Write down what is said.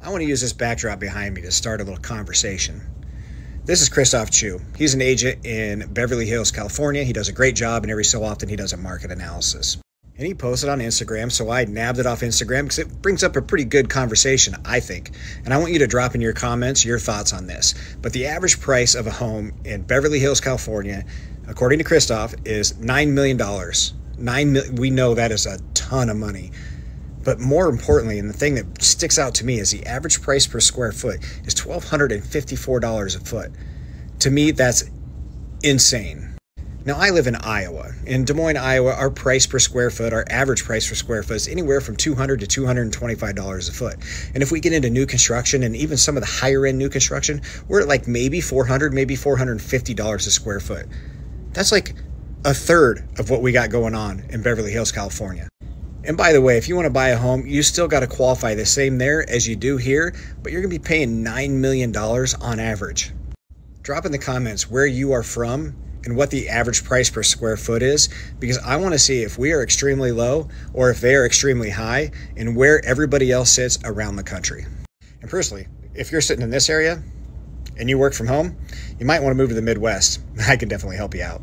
I want to use this backdrop behind me to start a little conversation. This is Christophe Choo. He's an agent in Beverly Hills, California. He does a great job, and every so often he does a market analysis. And he posted on Instagram, so I nabbed it off Instagram because it brings up a pretty good conversation, I think. And I want you to drop in your comments your thoughts on this. But the average price of a home in Beverly Hills, California, according to Christophe, is $9 million. Nine we know that is a ton of money. But more importantly, and the thing that sticks out to me is the average price per square foot is $1,254 a foot. To me, that's insane. Now, I live in Iowa. In Des Moines, Iowa, our price per square foot, our average price per square foot is anywhere from 200 to $225 a foot. And if we get into new construction and even some of the higher end new construction, we're at like maybe 400, maybe $450 a square foot. That's like a third of what we got going on in Beverly Hills, California. And by the way, if you want to buy a home, you still got to qualify the same there as you do here, but you're going to be paying $9 million on average. Drop in the comments where you are from and what the average price per square foot is because I want to see if we are extremely low or if they are extremely high and where everybody else sits around the country. And personally, if you're sitting in this area and you work from home, you might want to move to the Midwest. I can definitely help you out.